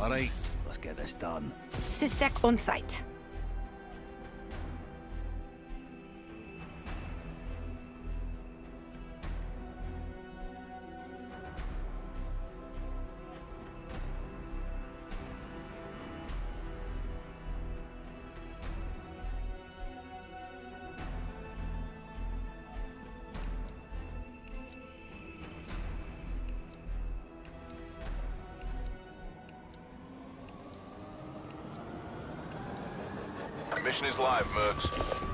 All right, let's get this done. Sysec on site. Mission is live, Mercs.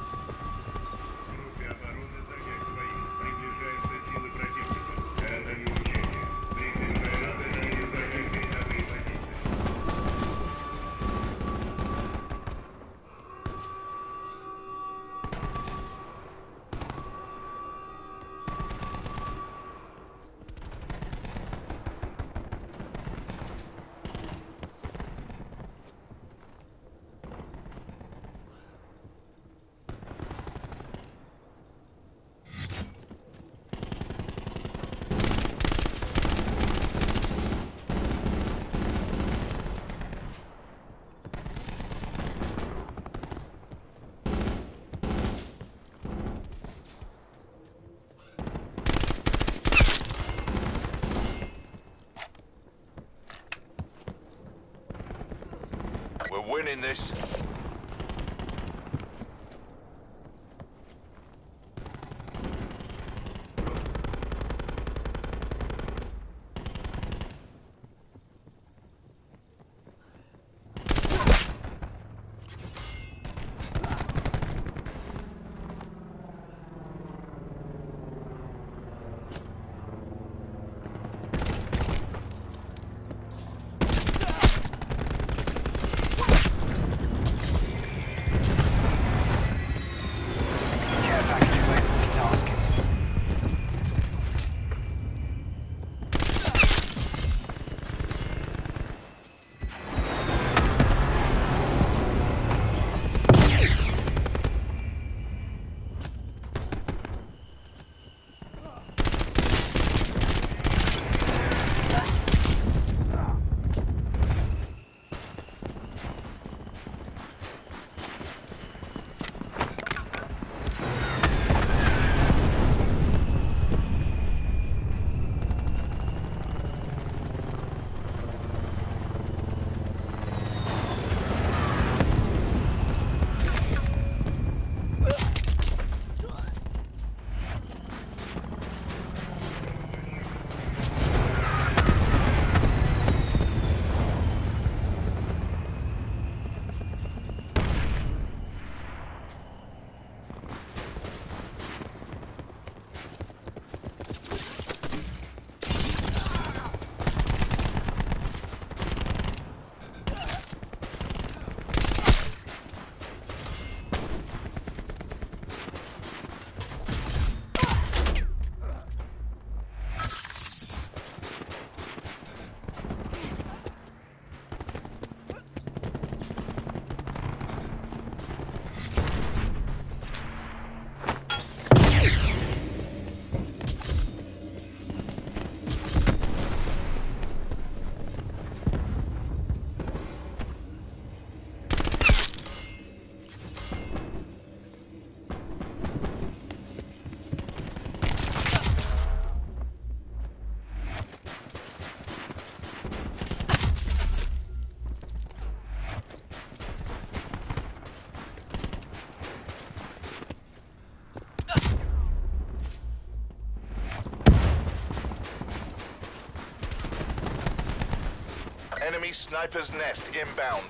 We're this. Enemy sniper's nest inbound.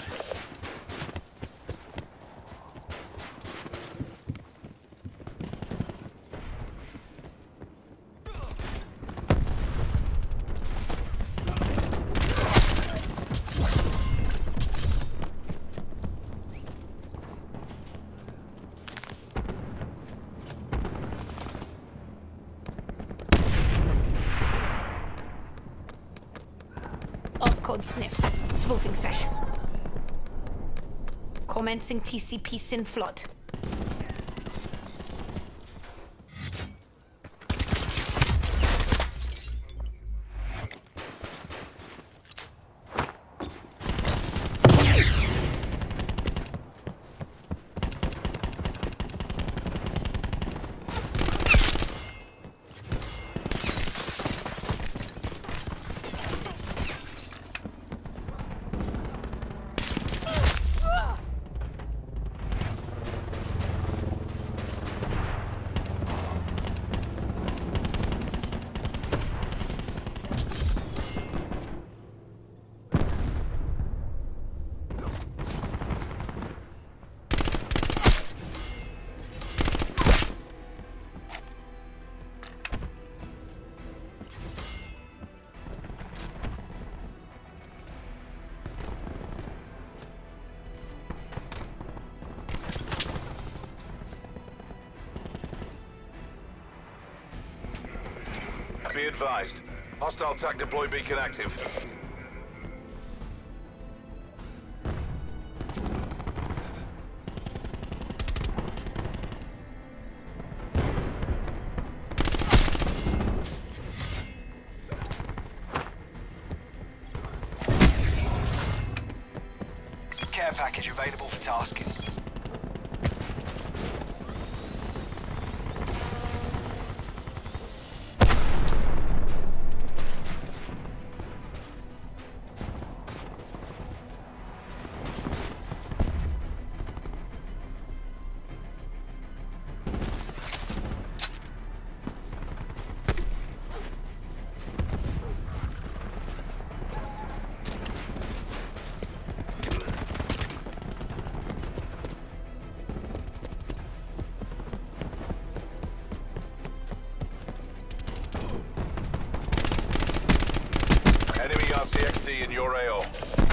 Spoofing session. Commencing TCP SYN flood. Advised. Hostile TAC deploy beacon active. Care package available for tasking. RCXD in your AO.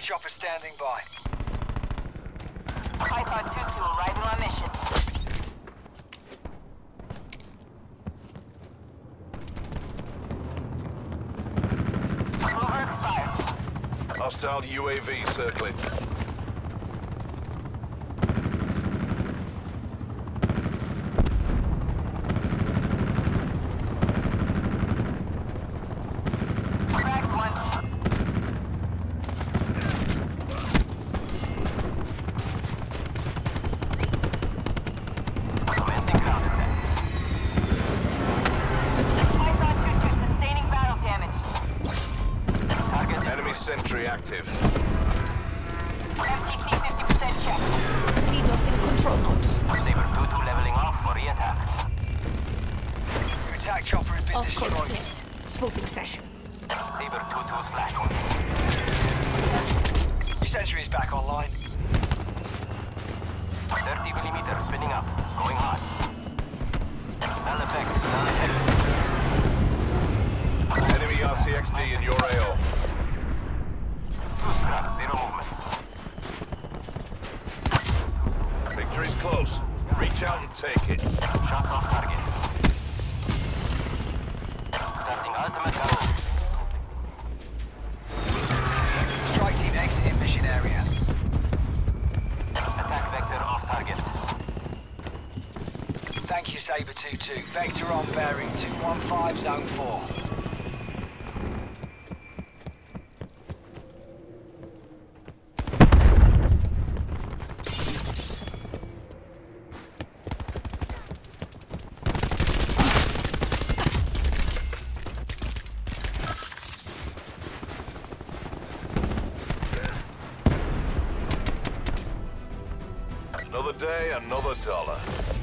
Attack chopper standing by. Python 2-2 arriving on mission. Mover expired. Hostile UAV circling. Chopper has been destroyed. sniffed. Spoofing session. Saber 2-2 slash 1. Your sentry is back online. 30 millimeter spinning up. Going hot. Null effect. Null effect. Enemy RCXD in your AO. Saber 2-2. Vector on bearing 215 zone 4. Another day, another dollar.